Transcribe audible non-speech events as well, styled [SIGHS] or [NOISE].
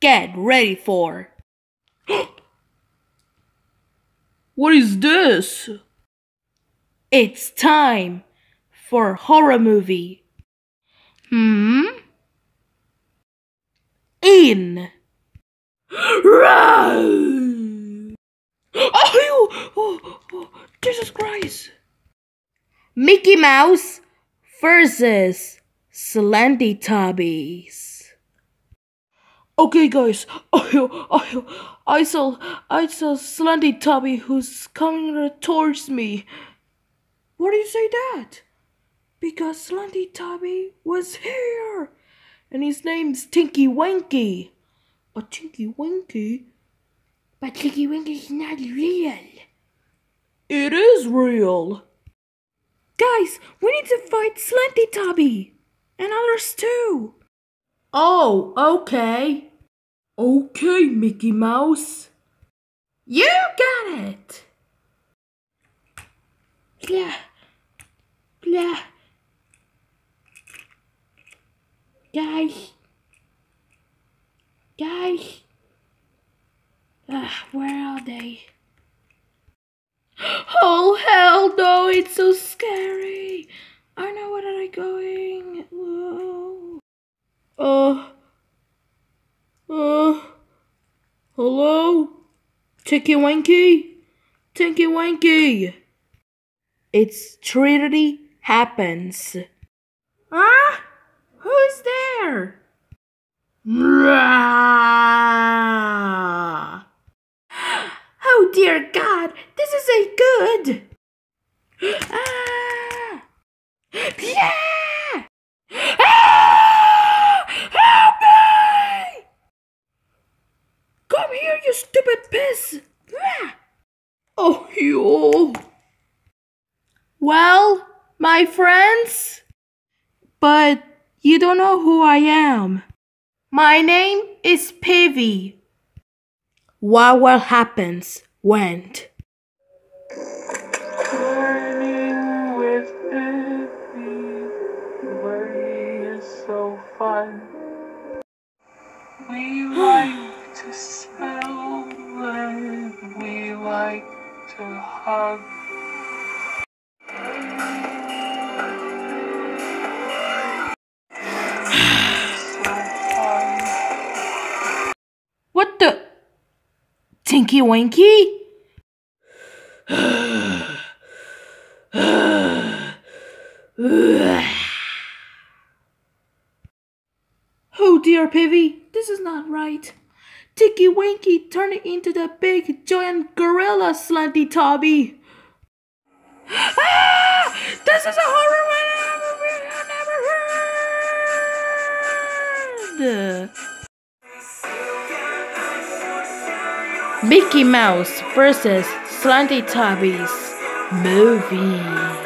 get ready for. [GASPS] What is this? It's time for horror movie. Hmm? In. [GASPS] Run! Oh, oh, oh, Jesus Christ! Mickey Mouse versus Slendy Tubbies. Okay, guys, [LAUGHS] I, I, I saw, I saw Slendy Tubby who's coming towards me. Why do you say that? Because Slendy Tubby was here, and his name's Tinky Winky. But Tinky Winky, But Tinky Winky's not real. it is real. Guys, we need to fight Slendy Tubby and others too. Oh, okay. Okay, Mickey Mouse. You got it. Blah. Blah. Guys. Guys. Ah, where are they? [GASPS] Oh hell no, it's so scary. I know where are they going. Whoa. Uh. Uh. Hello? Tinky Winky? Tinky Winky! It's Trinity happens. Ah? Who's there? Oh dear God, this is a good. Ah! Yeah! Ah! Help me! Come here, you stupid piss! Oh, you. Well, my friends, but you don't know who I am. My name is Pivy. What will happens went. Learning with worry is so fun. We [GASPS] to hug. What the? Tinky Winky? [SIGHS] Oh dear, Pivy, this is not right. Tinky Winky turned into the big giant gorilla Slendy Tubby. Ah! This is a horror movie I've never heard. Mickey Mouse versus Slendy Tubbies movie.